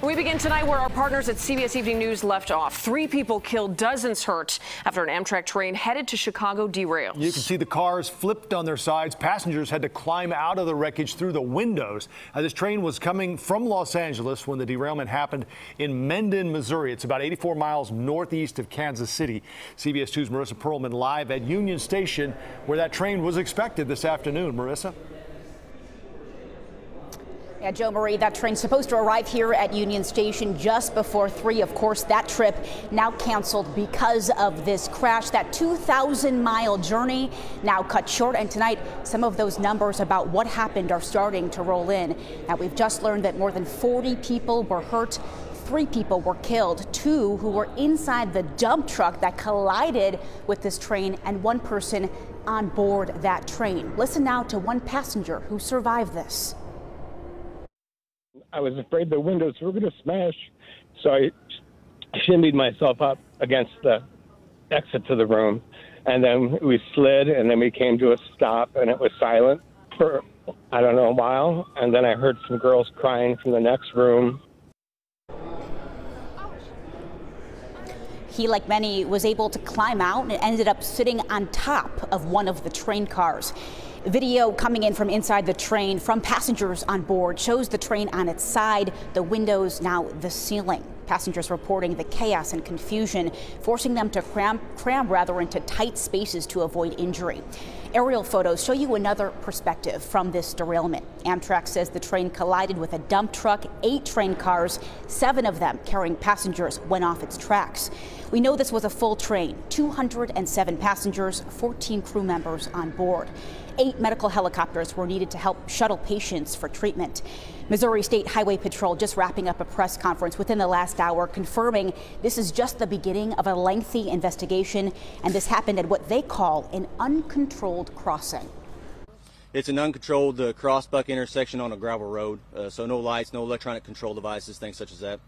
We begin tonight where our partners at CBS Evening News left off. Three people killed, dozens hurt after an Amtrak train headed to Chicago derailed. You can see the cars flipped on their sides. Passengers had to climb out of the wreckage through the windows. Uh, this train was coming from Los Angeles when the derailment happened in Mendon, Missouri. It's about 84 miles northeast of Kansas City. CBS 2's Marissa Perlman live at Union Station where that train was expected this afternoon. Marissa? Yeah, Joe Marie, that train's supposed to arrive here at Union Station just before 3. Of course, that trip now canceled because of this crash. That 2,000 mile journey now cut short. And tonight, some of those numbers about what happened are starting to roll in. Now, we've just learned that more than 40 people were hurt. Three people were killed, two who were inside the dump truck that collided with this train, and one person on board that train. Listen now to one passenger who survived this. I was afraid the windows were going to smash, so I shindied myself up against the exit to the room, and then we slid, and then we came to a stop, and it was silent for I don't know a while, and then I heard some girls crying from the next room. He, like many, was able to climb out and ended up sitting on top of one of the train cars. Video coming in from inside the train from passengers on board shows the train on its side, the windows now the ceiling. Passengers reporting the chaos and confusion, forcing them to cram, cram rather into tight spaces to avoid injury. Aerial photos show you another perspective from this derailment. Amtrak says the train collided with a dump truck. Eight train cars, seven of them carrying passengers, went off its tracks. We know this was a full train, 207 passengers, 14 crew members on board. Eight medical helicopters were needed to help shuttle patients for treatment. Missouri State Highway Patrol just wrapping up a press conference within the last hour confirming this is just the beginning of a lengthy investigation and this happened at what they call an uncontrolled crossing. It's an uncontrolled uh, crossbuck intersection on a gravel road, uh, so no lights, no electronic control devices, things such as that.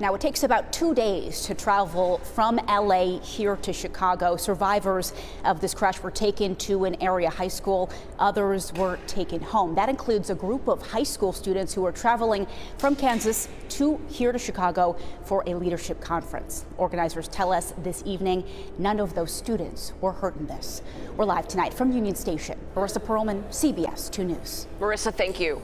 Now, it takes about two days to travel from LA here to Chicago. Survivors of this crash were taken to an area high school. Others were taken home. That includes a group of high school students who are traveling from Kansas to here to Chicago for a leadership conference. Organizers tell us this evening none of those students were hurt in this. We're live tonight from Union Station. Marissa Perlman, CBS 2 News. Marissa, thank you.